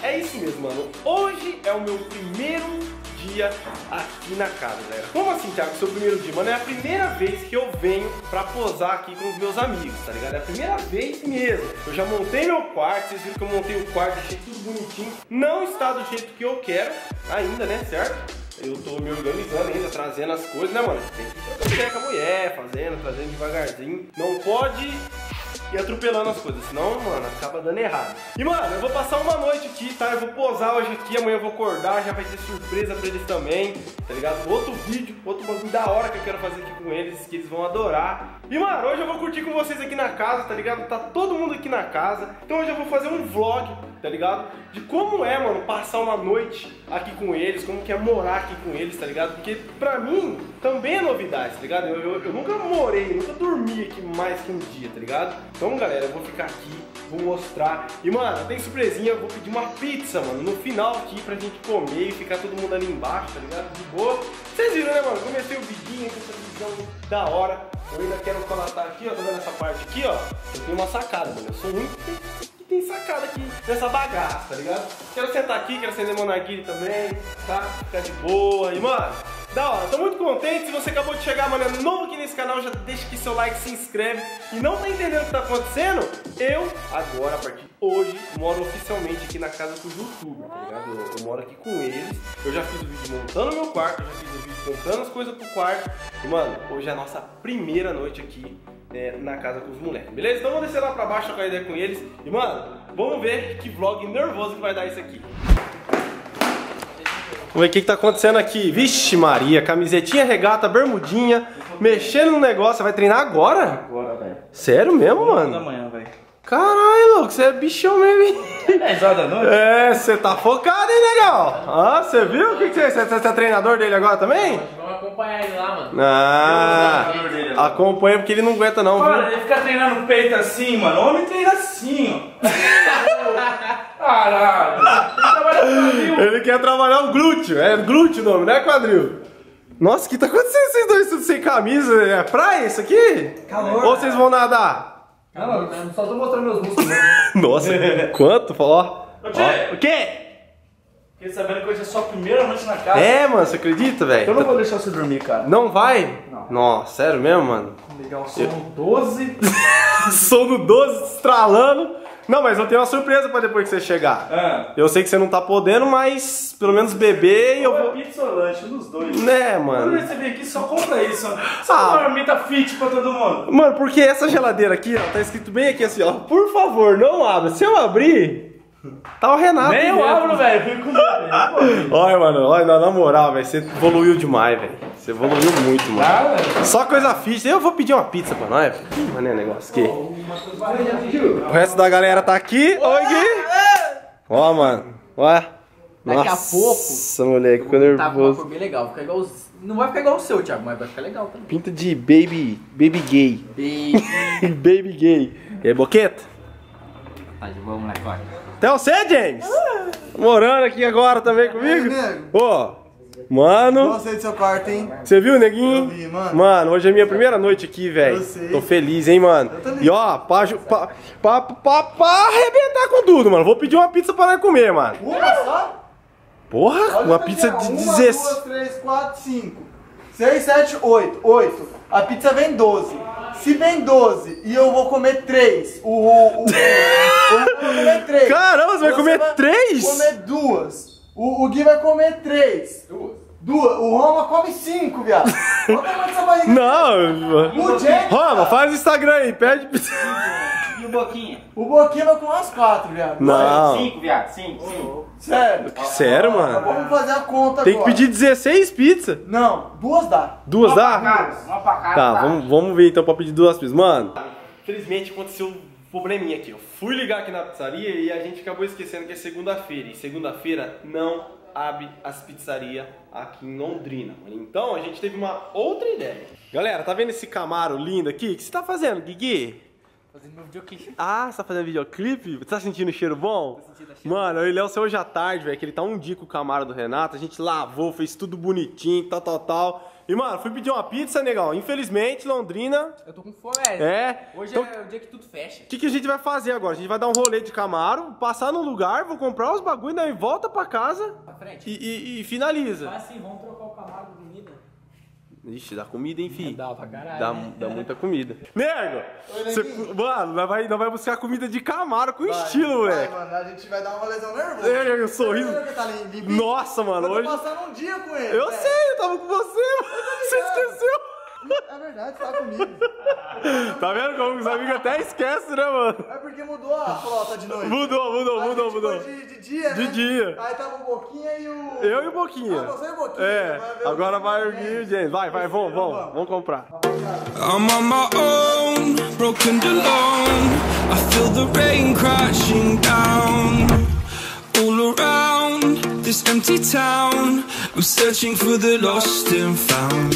é isso mesmo, mano. Hoje é o meu primeiro dia aqui na casa, galera. Como assim, Thiago, seu primeiro dia? Mano, é a primeira vez que eu venho pra posar aqui com os meus amigos, tá ligado? É a primeira vez mesmo. Eu já montei meu quarto, vocês viram que eu montei o quarto, deixei tudo bonitinho. Não está do jeito que eu quero ainda, né, certo? Eu tô me organizando ainda, trazendo as coisas, né, mano? Tem que trocar com a mulher, fazendo, trazendo devagarzinho. Não pode ir atropelando as coisas, senão, mano, acaba dando errado. E, mano, eu vou passar uma noite aqui, tá? Eu vou posar hoje aqui, amanhã eu vou acordar, já vai ter surpresa pra eles também, tá ligado? Outro vídeo, outro bagulho da hora que eu quero fazer aqui com eles, que eles vão adorar. E, mano, hoje eu vou curtir com vocês aqui na casa, tá ligado? Tá todo mundo aqui na casa. Então hoje eu vou fazer um vlog, tá ligado? De como é, mano, passar uma noite aqui com eles, como que é morar aqui com eles, tá ligado? Porque pra mim também é novidade, tá ligado? Eu, eu, eu nunca morei, nunca dormi aqui mais que um dia, tá ligado? Então, galera, eu vou ficar aqui, vou mostrar. E, mano, tem surpresinha, vou pedir uma pizza, mano, no final aqui pra gente comer e ficar todo mundo ali embaixo, tá ligado? De boa. Vocês viram, né, mano? Comecei o vidinho com essa visão da hora. Eu ainda quero colatar aqui, ó, tá vendo essa parte aqui, ó? Eu tenho uma sacada, mano. Eu sou muito tem sacada aqui nessa bagaça, tá ligado? Quero sentar aqui, quero acender meu também, tá? Ficar de boa. E, mano, da hora, tô muito contente. Se você acabou de chegar, mano, é novo aqui nesse canal, já deixa aqui seu like, se inscreve. E não tá entendendo o que tá acontecendo? Eu, agora, a partir de hoje, moro oficialmente aqui na casa dos youtubers, tá ligado? Eu, eu moro aqui com eles. Eu já fiz o vídeo montando meu quarto, já fiz o vídeo contando as coisas pro quarto. E, mano, hoje é a nossa primeira noite aqui é, na casa com os moleques, beleza? Então vamos descer lá pra baixo, trocar ideia com eles. E, mano, vamos ver que vlog nervoso que vai dar isso aqui. Vamos ver o que, que tá acontecendo aqui. Vixe Maria, camisetinha, regata, bermudinha, mexendo no negócio. Você vai treinar agora? Agora, velho. Sério mesmo, da mano? manhã, velho. Caralho, louco, você é bichão mesmo, hein? 10 horas da noite? É, você tá focado, hein, legal? Ah, você viu? O que, que você, você, você é treinador dele agora também? Vamos acompanhar ele lá, mano. Ah, acompanha porque ele não aguenta não, Mano, viu? ele fica treinando o peito assim, mano. O homem treina assim, ó. Caralho. Ele trabalha comigo. Ele quer trabalhar o glúteo, é glúteo o nome, não é quadril. Nossa, o que tá acontecendo vocês dois tudo sem camisa? É praia isso aqui? Calor, Ou vocês vão nadar? Não, eu só tô mostrando meus músculos. né? Nossa, quanto? Ó. Ô. Ó. O quê? Fiquei sabendo que hoje é sua primeira noite na casa. É, mano, você acredita, Eu não velho? vou deixar você dormir, cara. Não vai? Não. Nossa, sério mesmo, mano? Vou ligar o som 12. Sono 12 estralando. Não, mas eu tenho uma surpresa pra depois que você chegar. Ah. Eu sei que você não tá podendo, mas pelo menos beber e eu é vou. pizza ou lanche, dos dois. Né, Quando mano? você vem aqui, só compra isso. ó. Só Ah. uma marmita fit pra todo mundo. Mano, porque essa geladeira aqui, ó, tá escrito bem aqui assim, ó. Por favor, não abra. Se eu abrir, tá o Renato. Nem eu abro, velho. Fico com medo. Olha, mano, olha, na moral, velho, você evoluiu demais, velho. Você evoluiu muito, mano. Ah, velho. Só coisa fit. Eu vou pedir uma pizza pra nós. Que mané negócio aqui. O resto da galera tá aqui. Oi, Gui. Ó, mano. Ó. Daqui a Nossa, pouco, Nossa, moleque, ficou Tá com uma nervoso. cor bem legal. Fica igual os... Não vai ficar igual o seu, Thiago, mas vai ficar legal também. Pinta de baby, baby gay. Beijo. baby gay. E aí, boqueta? Tá de boa, moleque, vai. Até você, James? Morando aqui agora também comigo? nego. Ô, mano, Gostei do seu quarto, hein? você viu, neguinho? Eu vi, mano. Mano, hoje é minha primeira noite aqui, velho. Tô feliz, hein, mano. Eu também. E ó, pra, pra, pra, pra, pra arrebentar com tudo, mano. Vou pedir uma pizza pra nós comer, mano. Uma só? Porra, Olha uma pizza de Uma, 16. duas, três, quatro, cinco. Seis, sete, oito. Oito. A pizza vem 12. Se vem 12 e eu vou comer três, o. o, o, eu vou comer três. Caramba, você vai comer vai três? comer duas. O, o Gui vai comer três. Duas. Duas. O Roma come cinco, viado. Olha o tamanho dessa barriga. Não, O Jack. Roma, faz o Instagram aí, pede. E o Boquinha? O Boquinha vai comer umas quatro, viado. Não. Cinco, viado. Cinco, cinco. Sério. Sério, mano? Vamos fazer a conta Tem que agora. pedir 16 pizzas. Não, duas dá. Duas Uma pra dá? cada, Uma pra cada. Tá, vamos, vamos ver então pra pedir duas pizzas. Mano. Infelizmente aconteceu um probleminha aqui. Eu fui ligar aqui na pizzaria e a gente acabou esquecendo que é segunda-feira. E segunda-feira não abre as pizzarias aqui em Londrina. mano. Então a gente teve uma outra ideia. Galera, tá vendo esse Camaro lindo aqui? O que você tá fazendo, Guigui? Fazendo meu videoclipe. Ah, você tá fazendo videoclipe? Você tá sentindo o cheiro bom? sentindo o cheiro Mano, eu e Léo saiu hoje à tarde, velho, que ele tá um dia com o Camaro do Renato, a gente lavou, fez tudo bonitinho, tal, tal, tal. E, mano, fui pedir uma pizza, negão. Infelizmente, Londrina. Eu tô com fome, velho. É. Hoje Então- é o dia que tudo fecha. O que, que a gente vai fazer agora? A gente vai dar um rolê de Camaro, passar no lugar, vou comprar os bagulho, daí volta pra casa Pra frente. e, e- e finaliza. Mas assim, vamos trocar o Camaro do Avenida. Ixi, dá comida, hein, filho? Dá pra caralho. Dá, né? dá muita comida. Nego! Oi, cê- mano, nós vai, nós vai buscar comida de Camaro com Vai, estilo, moleque. mano, a gente vai dar uma lesão nervosa. É, o sorriso. Você tá? Nossa, mano, Eu tô hoje. passando um dia com ele. Eu velho. sei, eu tava com você, mano. Você esqueceu. É verdade, você tá comigo. Tá vendo como os amigos até esquecem, né, mano? É porque mudou a frota de noite. Mudou, mudou, A mudou, gente mudou. foi De, de dia, De né? dia. Aí tava o Boquinha e o... Eu e o Boquinha. Ah, você e o Boquinha. É, Vai ver o agora vai o James. Gui e o James. Vai, vai, vamos, vamos, vamos comprar. I'm on my own, broken and alone. I feel the rain crashing down all around this empty town. I'm searching for the lost and found.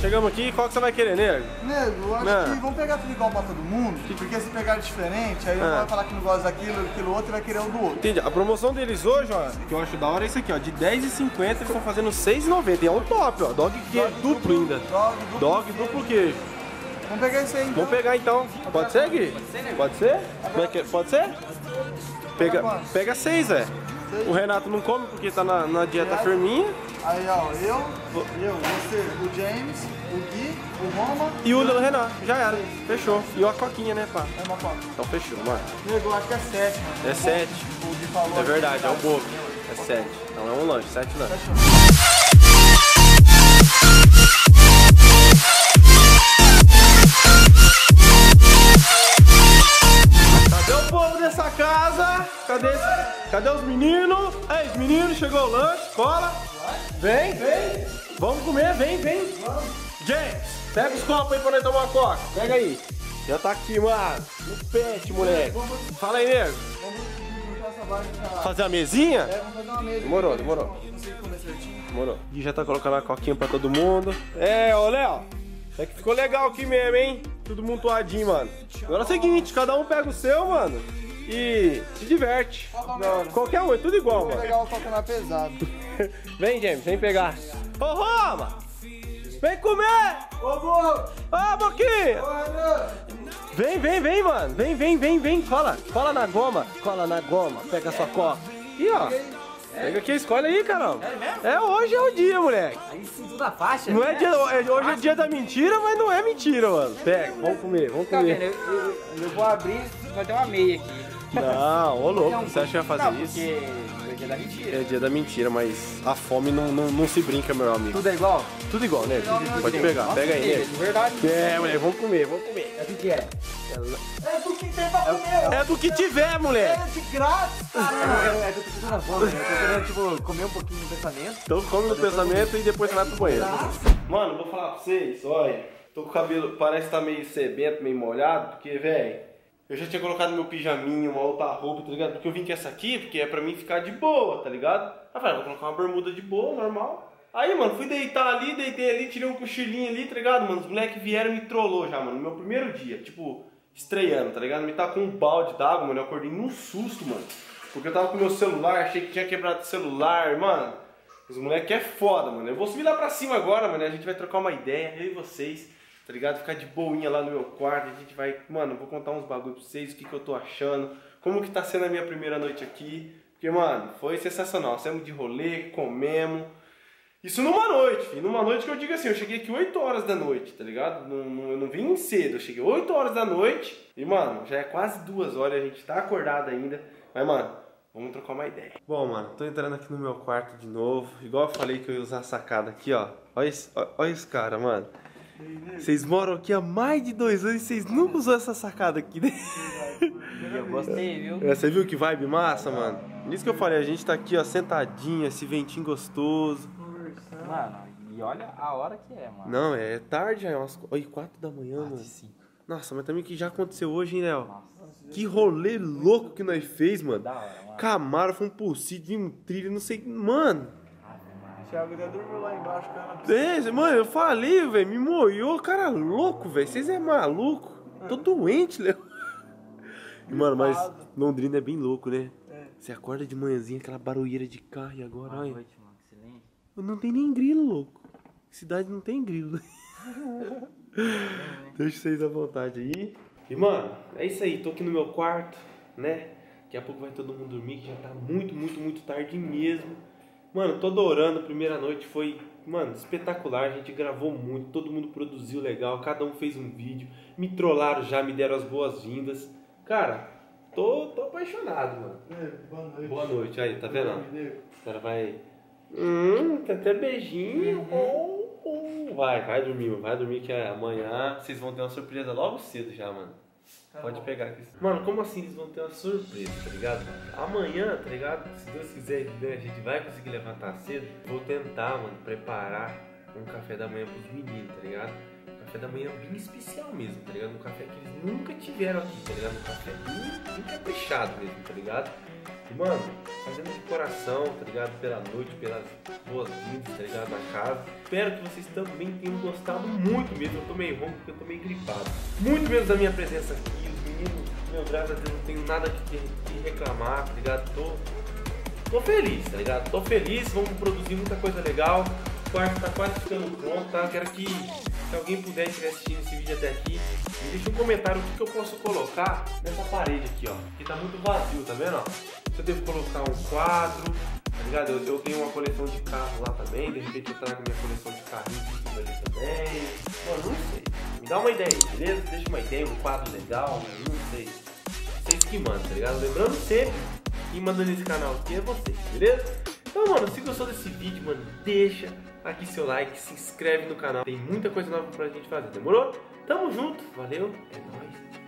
Chegamos aqui, qual que você vai querer, nego? Nego, eu acho Não. que vamos pegar tudo igual pra todo mundo, porque se pegar diferente, aí um Ah. vai falar que não gosta daquilo, daquilo outro e vai querer um do outro. Entendi. A promoção deles hoje, ó, que eu acho da hora é isso aqui, ó. De 10,50 eles estão fazendo 6,90. E é um top, ó. Dog queijo duplo ainda. Dog, duplo Dog duplo queijo. Vamos pegar esse aí então. Vamos pegar então. Pode ser, Gui? Pode ser? Como é que é? Pode ser? Pega, pega seis, é. O Renato não come porque tá na, na dieta firminha. Aí, ó, eu, eu, você, o James, o Gui, o Roma E o Renato. Já era. Fechou. E a coquinha, né, pá? é uma foto. Então fechou, mano. Nego, acho que é sete, mano. É sete. O Gui falou. É verdade, é o boco. É sete. Então é um lanche, sete lanches. Cadê o povo dessa casa? Cadê, cadê os meninos? Ei, os meninos, chegou o lanche, cola. Vem, vem. Vamos comer, vem, vem. James, pega os copos aí pra nós tomar uma coca. Pega aí. Já tá aqui, mano. No pet, moleque. Fala aí, nego. Fazer a mesinha? É, vamos fazer uma mesa. Demorou, demorou. Demorou. E já tá colocando a coquinha pra todo mundo. É, ô Léo. É que ficou legal aqui mesmo, hein? Tudo montuadinho, mano. Agora é o seguinte, cada um pega o seu, mano. E se diverte. Qualquer um, é tudo igual, Vou mano. pegar o coca mais pesado. Vem, James, vem pegar. Ô, Roma! Vem comer! Ô, burro! Ô, Boquinha! Vem, vem, vem, mano. Vem, vem, vem, vem. Cola. Cola na goma. Cola na goma. Pega a sua coca. E ó. Pega aqui, escolhe aí, caramba. É, hoje é o dia, moleque. Aí cinto da faixa. Não é né? dia, é- hoje é dia da mentira, mas não é mentira, mano. Pega, vamos comer, vamos Tá vendo? comer. Eu, eu- eu vou abrir, vai ter uma meia aqui. Não, ô louco, você acha que vai fazer não, isso? porque foi dia da mentira. É dia da mentira, mas a fome não, não, não se brinca, meu amigo. Tudo é igual? Tudo igual, né? Pode pegar, pega aí, né? De verdade. É, moleque, vamos comer, vamos comer. É o que que é? É do que tem pra comer, É do que tiver, moleque. é de grátis, cara. É que eu tô tudo na fome, né? Eu tô querendo, tipo, comer um pouquinho no pensamento. Então come no pensamento e depois você vai pro banheiro. Mano, vou falar pra vocês, olha, tô com o cabelo, parece que tá meio sebento, meio molhado, porque, velho, eu já tinha colocado meu pijaminho, uma outra roupa, tá ligado? Porque eu vim com essa aqui, porque é pra mim ficar de boa, tá ligado? Aí falei, vou colocar uma bermuda de boa, normal. Aí, mano, fui deitar ali, deitei ali, tirei um cochilinho ali, tá ligado, mano? Os moleques vieram e me trollou já, mano, no meu primeiro dia, tipo, estreando, tá ligado? Me tá com um balde d'água, mano, eu acordei num susto, mano. Porque eu tava com meu celular, achei que tinha quebrado o celular, mano. Os moleques é foda, mano. Eu vou subir lá pra cima agora, mano. A gente vai trocar uma ideia, eu e vocês, tá ligado? Ficar de boinha lá no meu quarto. A gente vai, mano, vou contar uns bagulho pra vocês, o que, que eu tô achando, como que tá sendo a minha primeira noite aqui. Porque, mano, foi sensacional. Saímos de rolê, comemos. Isso numa noite, filho. Numa noite que eu digo assim, eu cheguei aqui 8 horas da noite, tá ligado? Não, não- eu não vim cedo, eu cheguei 8 horas da noite. E, mano, já é quase duas horas, a gente tá acordado ainda. Mas, mano, vamos trocar uma ideia. Bom, mano, tô entrando aqui no meu quarto de novo. Igual eu falei que eu ia usar a sacada aqui, ó. Olha esse, olha esse cara, mano. Vocês moram aqui há mais de dois anos e vocês nunca usou essa sacada aqui, né? Eu gostei, viu? É, Você viu que vibe massa, mano? Isso que eu falei, a gente tá aqui, ó, sentadinho, esse ventinho gostoso. Mano, e olha a hora que é, mano. Não, é tarde, já é umas Oi, quatro da manhã, mano. Sim. Nossa, mas também o que já aconteceu hoje, hein, Léo? Que rolê louco que nós fez, mano. Da hora, mano. Camaro, foi um pulsito, vimos trilha, não sei. Mano, Thiago já dormiu lá embaixo, cara. é, mano, eu falei, velho, me moiou, cara louco, velho. Vocês é maluco? Tô doente, Léo. Mano, mas. Londrina é bem louco, né? É. Você acorda de manhãzinha, aquela barulheira de carro e agora, Boa olha. noite, mano. Silêncio. Não tem nem grilo, louco. Cidade não tem grilo. Deixa vocês à vontade aí. E, mano, é isso aí. Tô aqui no meu quarto, né? Daqui a pouco vai todo mundo dormir, que já tá muito, muito, muito tarde mesmo. Mano, tô adorando. A primeira noite foi, mano, espetacular. A gente gravou muito, todo mundo produziu legal, cada um fez um vídeo. Me trollaram já, me deram as boas-vindas. Cara, tô, tô apaixonado, mano. É, boa noite. Boa noite, aí, tá vendo? O cara vai. Hum, tá até beijinho. Oh, oh. Vai, vai dormir, vai dormir que amanhã vocês vão ter uma surpresa logo cedo já, mano. Pode pegar aqui. Mano, como assim eles vão ter uma surpresa, tá ligado? Amanhã, tá ligado? Se Deus quiser, né, a gente vai conseguir levantar cedo. Vou tentar, mano, preparar um café da manhã pros meninos, tá ligado? Um café da manhã bem especial mesmo, tá ligado? Um café que eles nunca tiveram aqui, tá ligado? Um café bem, bem caprichado mesmo, tá ligado? Mano, fazendo de coração, tá ligado? Pela noite, pelas boas-vindas, tá ligado? Na casa. Espero que vocês também tenham gostado muito mesmo. Eu tô meio ronco porque eu tô meio gripado. Muito menos da minha presença aqui. Os meninos, meu, graças a Deus, não tenho nada que, que reclamar, tá ligado? Tô, tô feliz, tá ligado? Tô feliz, vamos produzir muita coisa legal. O quarto tá quase ficando pronto, tá? Quero que, se alguém puder estiver assistindo esse vídeo até aqui, me um comentário o que, que eu posso colocar nessa parede aqui, ó. Que tá muito vazio, tá vendo, ó? Se eu devo colocar um quadro, tá ligado? Eu, eu tenho uma coleção de carro lá também, de repente eu trago minha coleção de carrinhos aqui também. Mano, não sei. Me dá uma ideia beleza? Deixa uma ideia, um quadro legal, não sei. Vocês que mandam, tá ligado? Lembrando sempre, quem manda nesse canal aqui é vocês, beleza? Então, mano, se gostou desse vídeo, mano, deixa aqui seu like, se inscreve no canal. Tem muita coisa nova pra gente fazer, demorou? Tamo junto, valeu, é nóis.